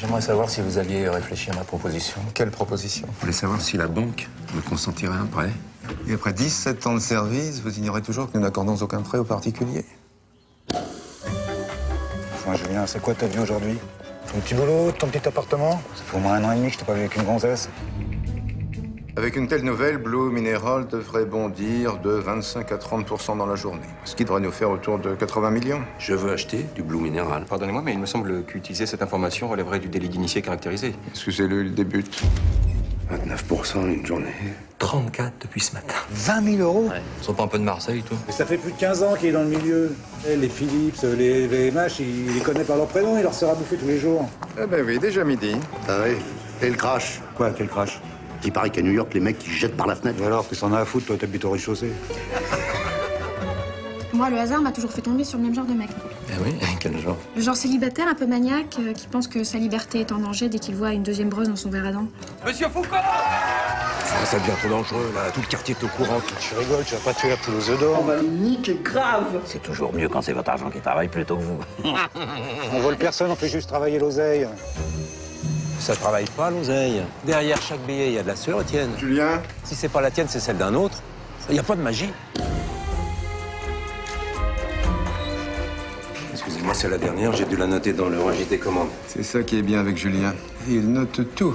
J'aimerais savoir si vous aviez réfléchi à ma proposition. Quelle proposition? Je voulais savoir si la banque me consentirait un prêt? Et après 17 ans de service, vous ignorez toujours que nous n'accordons aucun prêt aux particuliers. Enfin, Julien, c'est quoi ta vie aujourd'hui? Ton petit boulot, ton petit appartement? Ça fait au moins un an et demi que je t'ai pas vu avec une gonzesse. Avec une telle nouvelle, Blue Mineral devrait bondir de 25 à 30% dans la journée, ce qui devrait nous faire autour de 80 millions. Je veux acheter du Blue Mineral. Pardonnez-moi, mais il me semble qu'utiliser cette information relèverait du délit d'initié caractérisé. Excusez-le, il débute. 29% une journée. 34 depuis ce matin. 20 000 euros Ils sont pas un peu de Marseille, tout Mais ça fait plus de 15 ans qu'il est dans le milieu. Eh, les Philips, les VMH, il les connaît par leur prénom, il leur sera bouffé tous les jours. Eh ben oui, déjà midi. Ah oui. Et le crash Quoi, quel crash? Il paraît qu'à New York, les mecs, ils jettent par la fenêtre. Et alors, qu'est-ce qu'on a à foutre, toi, t'habites au rez-de-chaussée Moi, le hasard m'a toujours fait tomber sur le même genre de mec. Eh oui, quel genre Le genre célibataire, un peu maniaque, euh, qui pense que sa liberté est en danger dès qu'il voit une deuxième brosse dans son verre à dents. Monsieur Foucault Ah, ça devient trop dangereux, là. Tout le quartier est au courant. Tu rigoles, tu vas pas tuer la poule aux œufs d'or. C'est toujours mieux quand c'est votre argent qui travaille plutôt que vous. On vole personne, on fait juste travailler l'oseille. Ça travaille pas, l'oseille. Derrière chaque billet, il y a de la sueur, Étienne. Julien Si c'est pas la tienne, c'est celle d'un autre. Il n'y a pas de magie. Excusez-moi, c'est la dernière. J'ai dû la noter dans le registre des commandes. C'est ça qui est bien avec Julien. Il note tout.